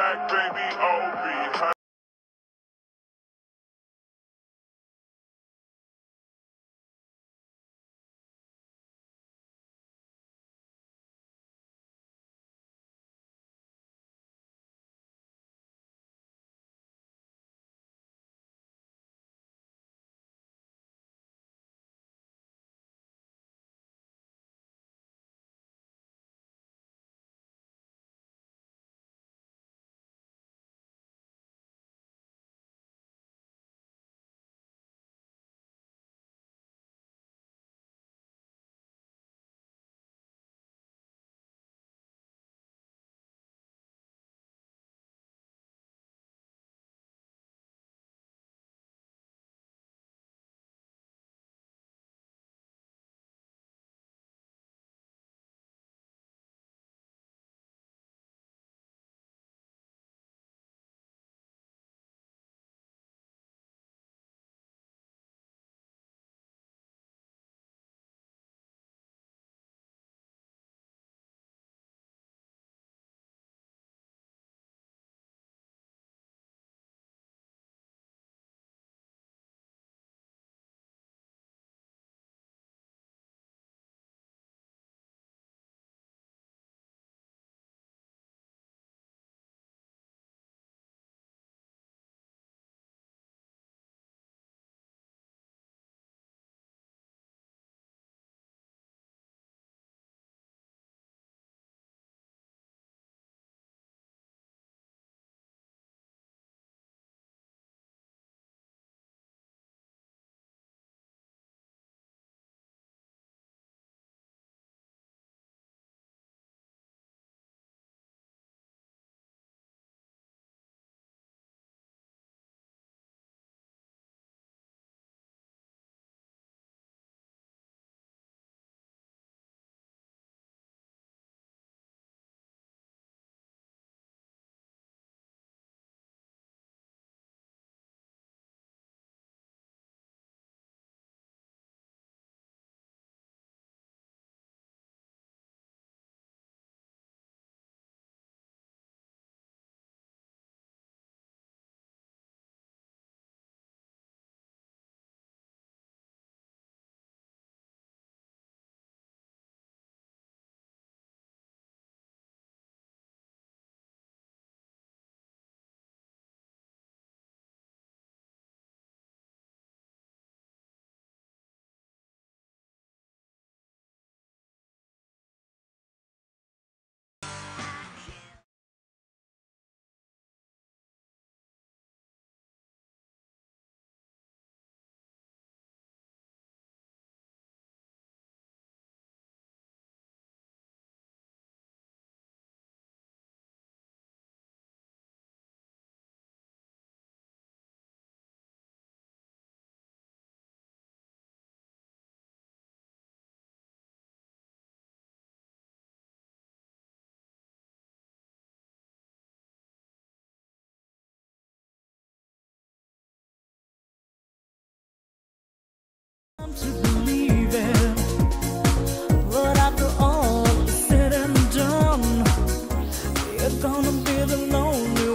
back, baby, OB. Gonna be the lonely